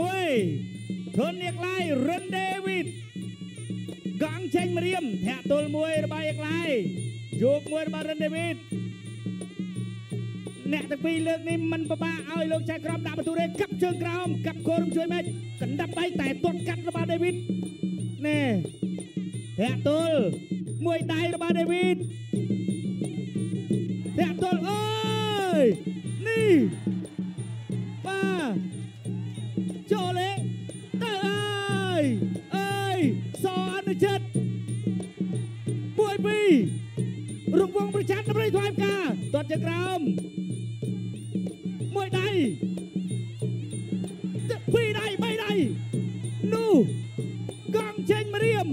មួយធននេះក្លាយរិនដេវីតកង់ចេញម្រាមធាក់ទល់មួយរបស់ឯក្លាយយកមួយរបស់រិនដេវីតអ្នកទាំងពីរលើកនេះមិនពិបាកឲ្យលោកចៅក្រមដាក់បន្ទូទេកាប់ជើងក្រោមកាប់គោរំជួយមេចកណ្ដាប់ដៃតែទាត់កាត់របស់ដេវីតណែធាក់ទល់មួយដៃរបស់ដេវីតធាក់ទល់អើយនេះ សអនុជិតមួយពីររង្វង់ប្រចាំដើម្បីថ្វាយផ្កាទាត់ជើងក្រោមមួយដៃពីរដៃបីដៃនោះកង់ចេញម្រាម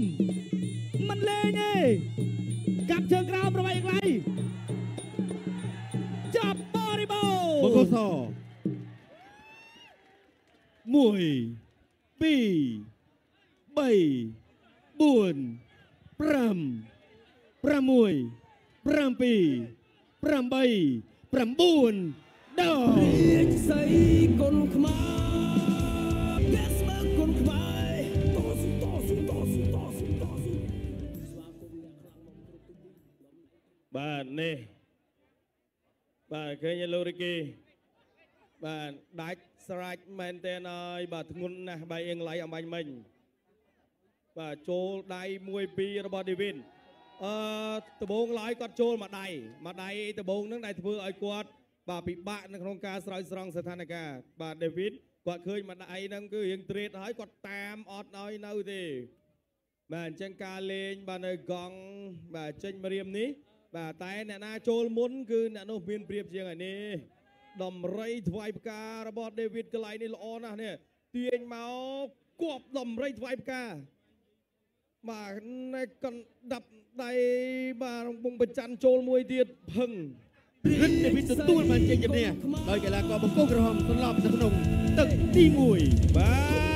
មិនលេងទេកាប់ជើងក្រោមរបស់ឯកឡៃចាប់បរិបូរណ៍បកសមួយពី របីបួនប្រាំប្រាំមួយប្រាំពីរប្រាំបីប្រាំបួនដល់រាជសីគុណខ្មែរពាក់ស្មើគុណខ្មែរតស៊ូតស៊ូតស៊ូតស៊ូតស៊ូបាទនេះបាទឃើញទេលោករិគីបាទដាច់ស្រាច់មែនតើហើយបាទធ្ងន់ណាស់បាយអៀងឡៃអំបញ្ញមិញ បាទចូលដៃមួយពីររបស់ឌីវិនអឺដបងឡើយគាត់ចូលមួយដៃមួយដៃដបងហ្នឹងដែលធ្វើឲ្យគាត់បាទពិបាកនៅក្នុងការស្រោចស្រង់ស្ថានភាពបាទដេវីតគាត់ឃើញមួយដៃហ្នឹងគឺរៀងត្រេតហើយគាត់តាមអត់ឲ្យនៅទេបាទអញ្ចឹងការលេងបាទនៅកង់បាទចេញម្រាមនេះ បាទតែអ្នកណាចូលមុនគឺអ្នកនោះមានប្រៀបជាងហើយនេះដំរីថ្វាយផ្ការបស់ដេវីតកន្លែងនេះល្អណាស់នេះទាញមកគប់ដំរីថ្វាយផ្កា បាទណែកណ្ដាប់ដៃបាទរំពងប្រច័នចូលមួយទៀតភឹងរិទ្ធដេវីតទទួលបានជ័យជំនះដោយកីឡាករបង្គោលក្រហមសន្លប់នៅក្នុងទឹកទី1បាទ